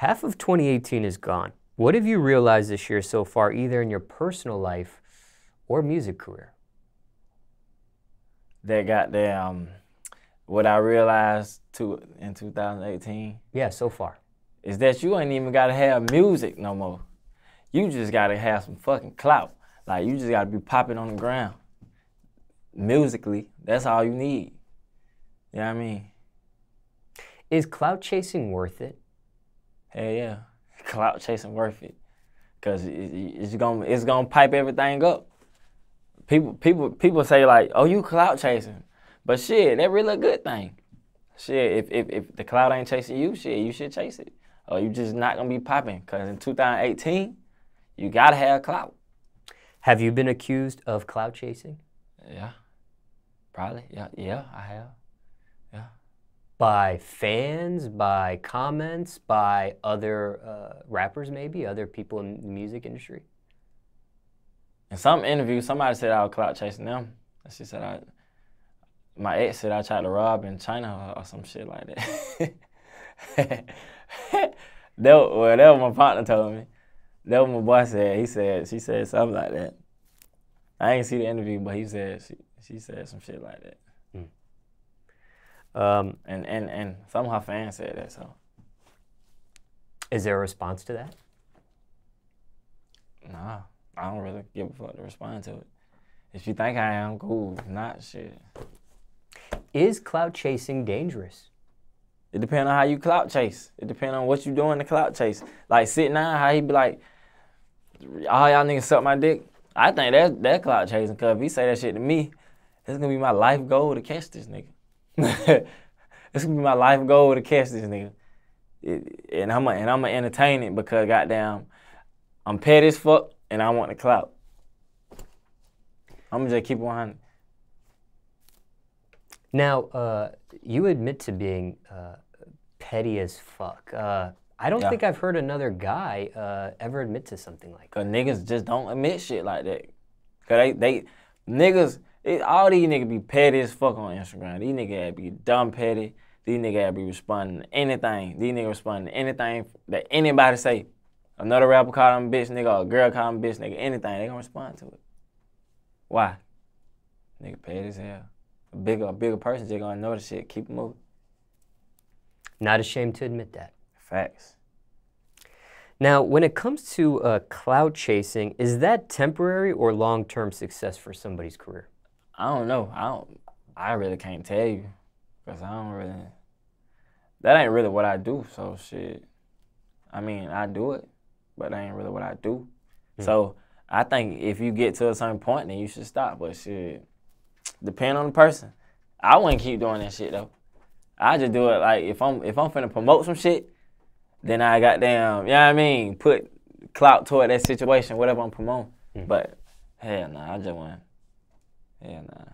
Half of 2018 is gone. What have you realized this year so far, either in your personal life or music career? That goddamn, um, what I realized to in 2018 Yeah, so far. is that you ain't even gotta have music no more. You just gotta have some fucking clout. Like you just gotta be popping on the ground. Musically, that's all you need. You know what I mean? Is clout chasing worth it? Hell yeah, clout chasing worth it, cause it, it- it's gonna it's gonna pipe everything up. People people people say like, oh you clout chasing, but shit, that really a good thing. Shit, if if if the clout ain't chasing you, shit, you should chase it, or you just not gonna be popping. Cause in 2018, you gotta have clout. Have you been accused of clout chasing Yeah, probably. Yeah, yeah, I have. By fans, by comments, by other uh, rappers, maybe other people in the music industry? In some interview, somebody said I was clout chasing them. She said I, my ex said I tried to rob in China or, or some shit like that. that well, that was my partner told me. That was my boy said. He said she said something like that. I ain't see the interview, but he said she she said some shit like that. Um, And and and some of her fans said that. So is there a response to that? nah, I don't really give a fuck to respond to it. If you think I am, cool. If not, shit. Is clout chasing dangerous? It depends on how you clout chase. It depends on what you doing to clout chase. Like sitting down, how he be like, all y'all niggas suck my dick. I think that that clout chasing. Cause if he say that shit to me, it's gonna be my life goal to catch this nigga. it's gonna be my life goal to catch this nigga. It- and I'm and I'm gonna entertain it because goddamn, I'm petty as fuck and I want the clout. I'm gonna just keep it 100. Now, uh, you admit to being uh, petty as fuck. Uh, I don't Yeah. think I've heard another guy uh, ever admit to something like that. Cause niggas just don't admit shit like that. Cause they they niggas it, all these niggas be petty as fuck on Instagram. These niggas be dumb petty. These niggas be responding to anything. These niggas responding to anything that anybody say. Another rapper call them a bitch nigga or a girl call them a bitch nigga, anything, they gonna respond to it. Why? Nigga petty as hell. A bigger a bigger person just gonna know the shit, keep moving. Not ashamed to admit that. Facts. Now, when it comes to uh, clout chasing, is that temporary or long term success for somebody's career? I don't know. I don't. I really can't tell you, cause I don't really. That ain't really what I do. So shit. I mean, I do it, but that ain't really what I do. Hmm. So I think if you get to a certain point, then you should stop. But shit, depend on the person. I wouldn't keep doing that shit though. I just do it like if I'm if I'm finna promote some shit, then I got damn, you know what I mean, put clout toward that situation, whatever I'm promoting. Hmm. But hell nah, I just want and uh,